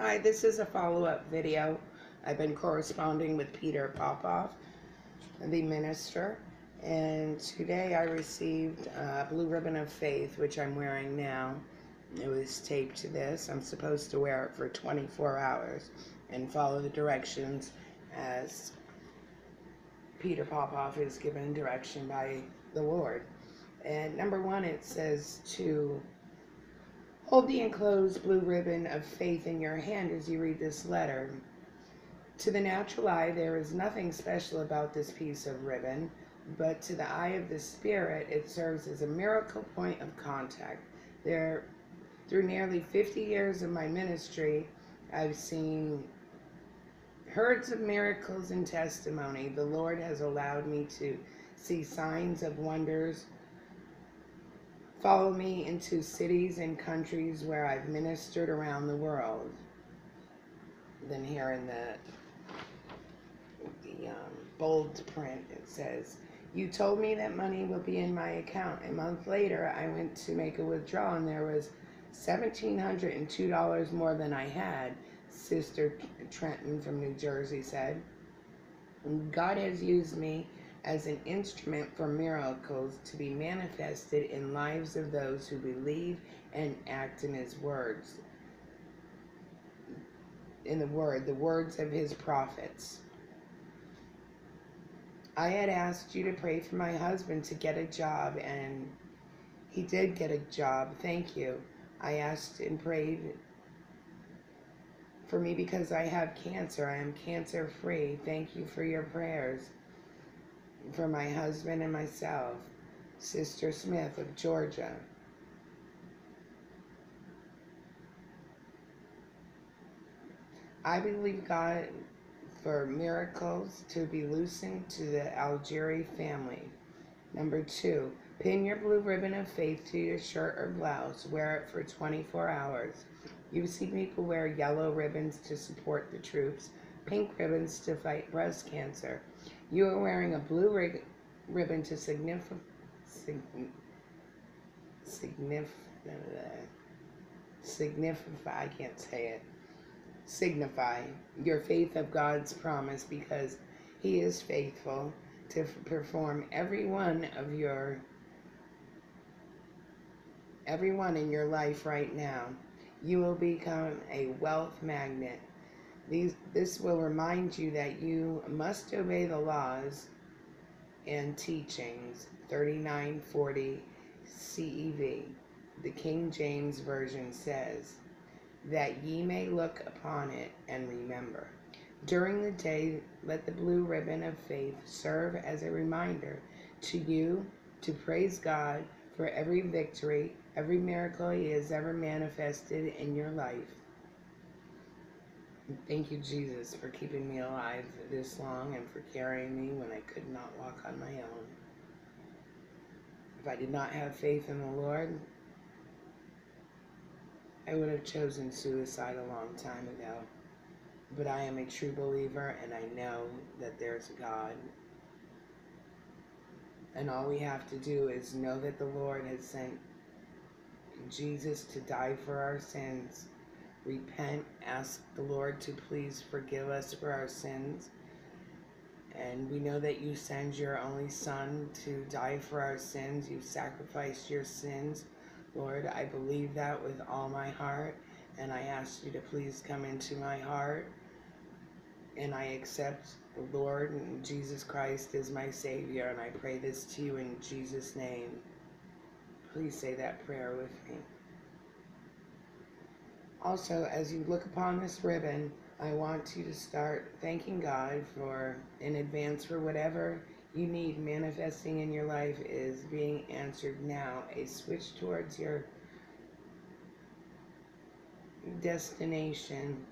Hi, this is a follow-up video. I've been corresponding with Peter Popoff, the minister, and today I received a blue ribbon of faith, which I'm wearing now. It was taped to this. I'm supposed to wear it for 24 hours and follow the directions as Peter Popoff is given direction by the Lord. And number one, it says to hold the enclosed blue ribbon of faith in your hand as you read this letter. To the natural eye, there is nothing special about this piece of ribbon, but to the eye of the Spirit, it serves as a miracle point of contact. There, through nearly 50 years of my ministry, I've seen herds of miracles and testimony. The Lord has allowed me to see signs of wonders follow me into cities and countries where I've ministered around the world. Then here in the the um, bold print it says, "You told me that money will be in my account." A month later, I went to make a withdrawal, and there was seventeen hundred and two dollars more than I had. Sister Trenton from New Jersey said, "God has used me." As an instrument for miracles to be manifested in lives of those who believe and act in his words in the word the words of his prophets. I had asked you to pray for my husband to get a job and he did get a job. Thank you. I asked and prayed for me because i have cancer. I am cancer free thank you for your prayers for my husband and myself, Sister Smith of Georgia. I believe God for miracles to be loosened to the Algieri family. Number two, pin your blue ribbon of faith to your shirt or blouse. Wear it for 24 hours. You see people wear yellow ribbons to support the troops, pink ribbons to fight breast cancer. You are wearing a blue rig- ribbon to signify, signify, signify, I can't say it, signify your faith of God's promise because He is faithful to perform every one of your, everyone in your life right now. You will become a wealth magnet these, this will remind you that you must obey the laws and teachings 3940 CEV. The King James Version says, that ye may look upon it and remember. During the day, let the blue ribbon of faith serve as a reminder to you to praise God for every victory, every miracle He has ever manifested in your life. Thank you, Jesus, for keeping me alive this long and for carrying me when I could not walk on my own. If I did not have faith in the Lord, I would have chosen suicide a long time ago. But I am a true believer and I know that there's God. And all we have to do is know that the Lord has sent Jesus to die for our sins repent, ask the Lord to please forgive us for our sins. And we know that you send your only Son to die for our sins. You sacrificed your sins. Lord, I believe that with all my heart. And I ask you to please come into my heart. And I accept the Lord and Jesus Christ as my Savior. And I pray this to you in Jesus' name. Please say that prayer with me. Also, as you look upon this ribbon, I want you to start thanking God for in advance for whatever you need manifesting in your life is being answered now. A switch towards your destination,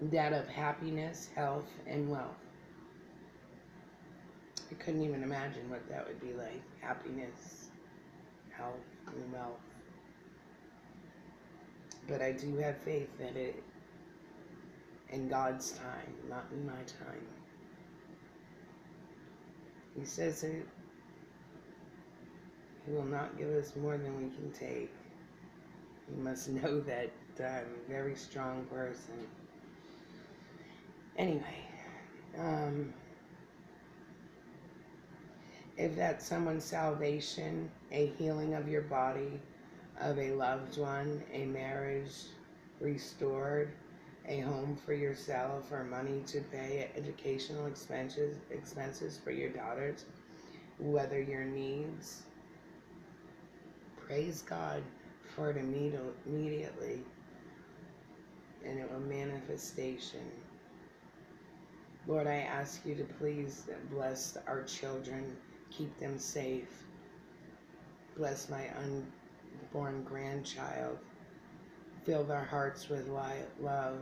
that of happiness, health, and wealth. I couldn't even imagine what that would be like happiness, health, and wealth. But I do have faith that it, in God's time, not in my time. He says that He will not give us more than we can take. We must know that um, very strong person. Anyway, um, if that's someone's salvation, a healing of your body, of a loved one, a marriage restored, a home for yourself, or money to pay educational expenses expenses for your daughters, whether your needs. Praise God for it immediately, and it will manifestation. Lord, I ask you to please bless our children, keep them safe. Bless my unborn grandchild. Fill their hearts with love.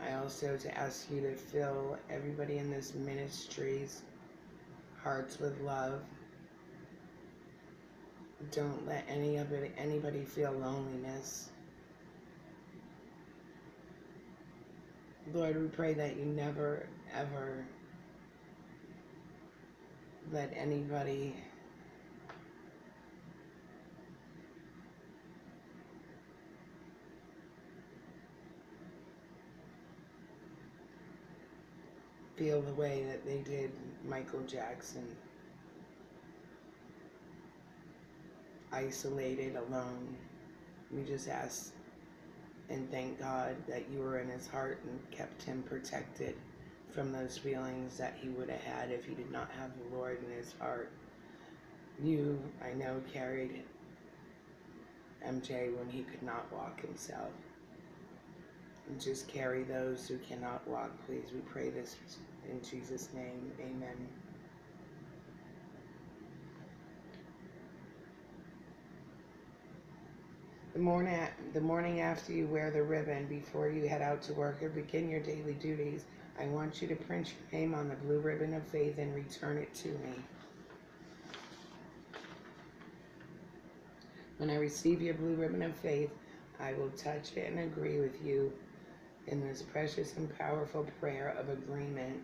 I also to ask you to fill everybody in this ministry's hearts with love. Don't let any of it, anybody feel loneliness. Lord, we pray that you never, ever let anybody feel the way that they did Michael Jackson. Isolated, alone. We just ask and thank God that you were in his heart and kept him protected from those feelings that he would have had if he did not have the Lord in his heart. You, I know, carried MJ when he could not walk himself. And just carry those who cannot walk, please. We pray this in Jesus' name. Amen. The morning, the morning after you wear the ribbon, before you head out to work or begin your daily duties, I want you to print your name on the blue ribbon of faith and return it to me. When I receive your blue ribbon of faith, I will touch it and agree with you in this precious and powerful prayer of agreement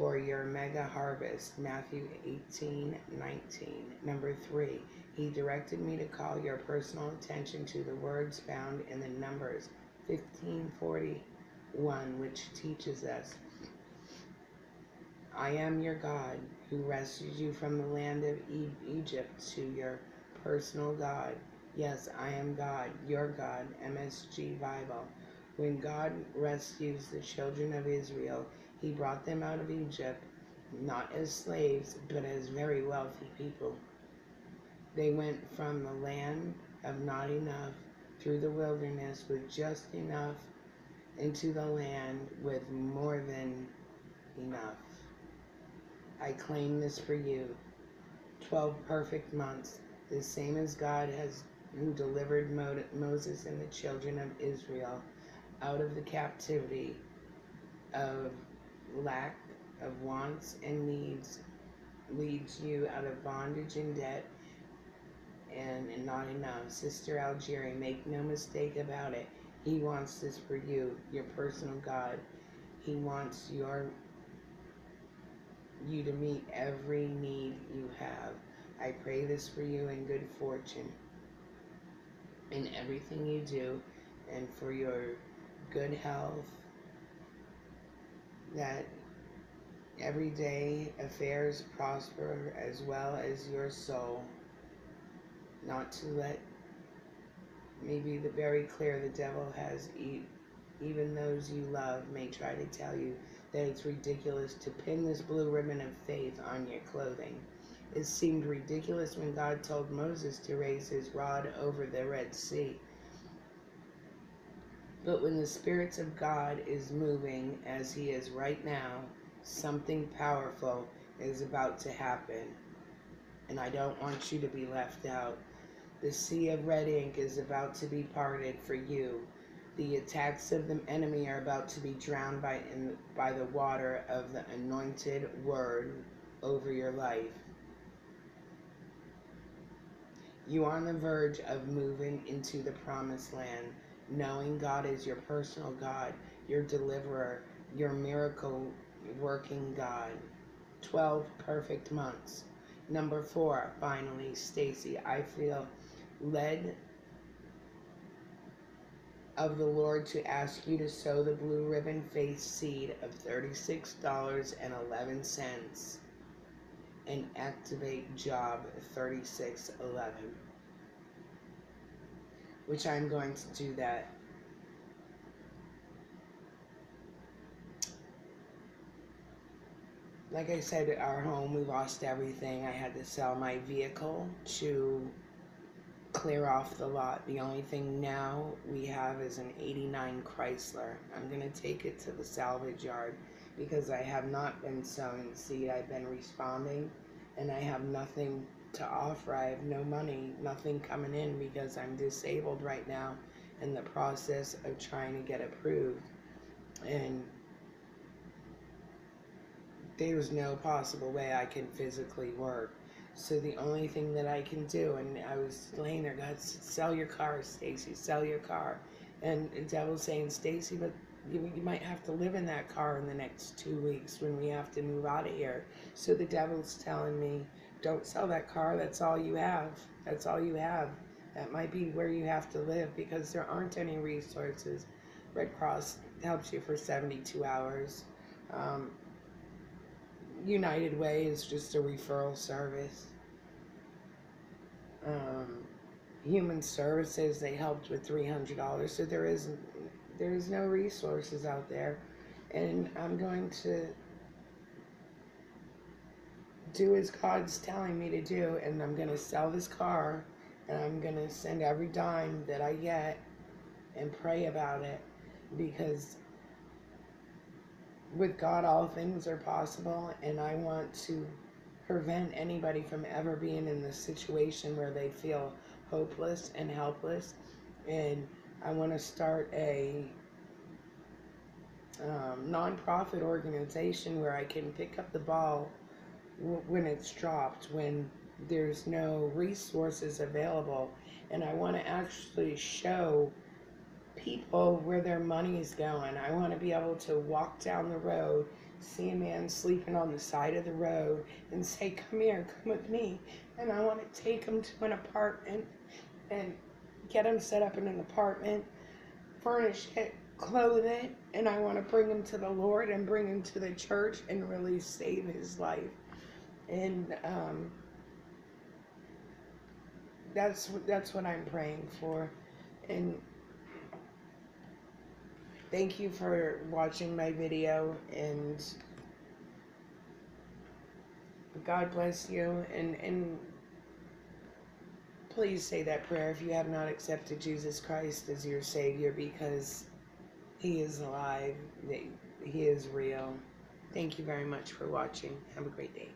for your mega harvest. Matthew 18 19. Number three, he directed me to call your personal attention to the words found in the Numbers 1541, which teaches us I am your God who rescued you from the land of e- Egypt to your personal God. Yes, I am God, your God, MSG Bible. When God rescues the children of Israel, he brought them out of Egypt, not as slaves, but as very wealthy people. They went from the land of not enough through the wilderness with just enough into the land with more than enough. I claim this for you. Twelve perfect months, the same as God has who delivered Mo- Moses and the children of Israel out of the captivity of lack of wants and needs leads you out of bondage and debt and, and not enough. Sister Algieri, make no mistake about it. He wants this for you, your personal God. He wants your you to meet every need you have. I pray this for you in good fortune in everything you do and for your good health that everyday affairs prosper as well as your soul not to let me be the very clear the devil has e- even those you love may try to tell you that it's ridiculous to pin this blue ribbon of faith on your clothing. It seemed ridiculous when God told Moses to raise his rod over the Red Sea. But when the Spirit of God is moving, as He is right now, something powerful is about to happen. And I don't want you to be left out. The sea of red ink is about to be parted for you. The attacks of the enemy are about to be drowned by, in, by the water of the anointed word over your life. You are on the verge of moving into the promised land, knowing God is your personal God, your deliverer, your miracle working God. 12 perfect months. Number four, finally, Stacey, I feel led of the Lord to ask you to sow the blue ribbon faith seed of $36.11 and activate job 3611 which I'm going to do that. Like I said at our home we lost everything. I had to sell my vehicle to clear off the lot. The only thing now we have is an 89 Chrysler. I'm gonna take it to the salvage yard because I have not been sowing seed. I've been responding and I have nothing to offer. I have no money, nothing coming in because I'm disabled right now in the process of trying to get approved. And there's no possible way I can physically work. So the only thing that I can do, and I was laying there, God, sell your car, Stacey, sell your car. And the devil's saying, Stacey, but you, you might have to live in that car in the next two weeks when we have to move out of here. So the devil's telling me, don't sell that car. That's all you have. That's all you have. That might be where you have to live because there aren't any resources. Red Cross helps you for 72 hours. Um, United Way is just a referral service. Um, Human Services, they helped with $300. So there isn't there's no resources out there. And I'm going to do as God's telling me to do. And I'm going to sell this car. And I'm going to send every dime that I get and pray about it. Because with God, all things are possible. And I want to prevent anybody from ever being in the situation where they feel hopeless and helpless. And I want to start a um, nonprofit organization where I can pick up the ball when it's dropped, when there's no resources available. And I want to actually show people where their money is going. I want to be able to walk down the road, see a man sleeping on the side of the road, and say, Come here, come with me. And I want to take him to an apartment and get him set up in an apartment, furnish it, clothe it, and I want to bring him to the Lord and bring him to the church and really save his life. And um, that's that's what I'm praying for. And thank you for watching my video and God bless you and and please say that prayer if you have not accepted Jesus Christ as your Savior because He is alive, He is real. Thank you very much for watching. Have a great day.